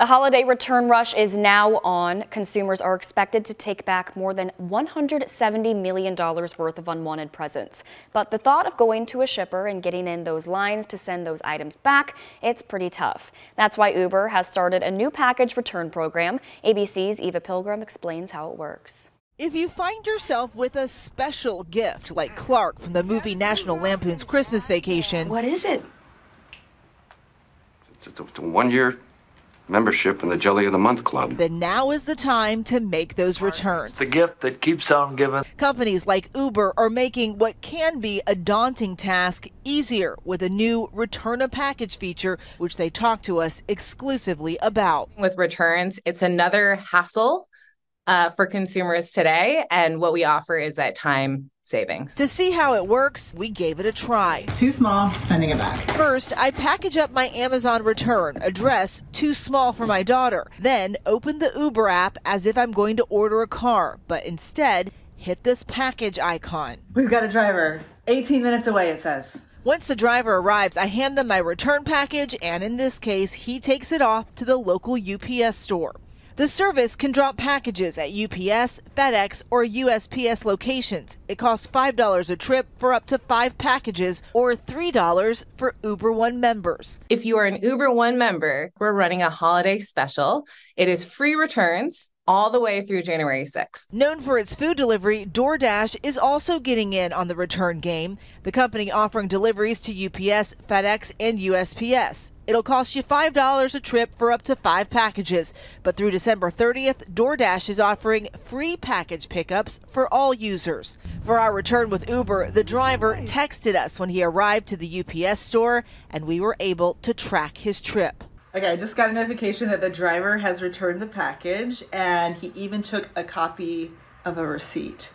The holiday return rush is now on. Consumers are expected to take back more than $170 million worth of unwanted presents. But the thought of going to a shipper and getting in those lines to send those items back, it's pretty tough. That's why Uber has started a new package return program. ABC's Eva Pilgrim explains how it works. If you find yourself with a special gift like Clark from the movie National Lampoon's Christmas Vacation. What is it? It's, it's a one year membership in the Jelly of the Month Club. Then now is the time to make those returns. It's a gift that keeps on giving. Companies like Uber are making what can be a daunting task easier with a new return a package feature, which they talk to us exclusively about. With returns, it's another hassle uh, for consumers today. And what we offer is that time savings. To see how it works, we gave it a try. Too small, sending it back. First, I package up my Amazon return, address too small for my daughter. Then open the Uber app as if I'm going to order a car, but instead hit this package icon. We've got a driver. 18 minutes away, it says. Once the driver arrives, I hand them my return package, and in this case, he takes it off to the local UPS store. The service can drop packages at UPS, FedEx, or USPS locations. It costs $5 a trip for up to five packages or $3 for Uber One members. If you are an Uber One member, we're running a holiday special. It is free returns all the way through January 6th. Known for its food delivery, DoorDash is also getting in on the return game. The company offering deliveries to UPS, FedEx, and USPS. It'll cost you $5 a trip for up to five packages. But through December 30th, DoorDash is offering free package pickups for all users. For our return with Uber, the driver texted us when he arrived to the UPS store, and we were able to track his trip. Okay, I just got a notification that the driver has returned the package and he even took a copy of a receipt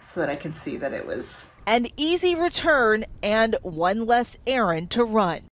so that I can see that it was an easy return and one less errand to run.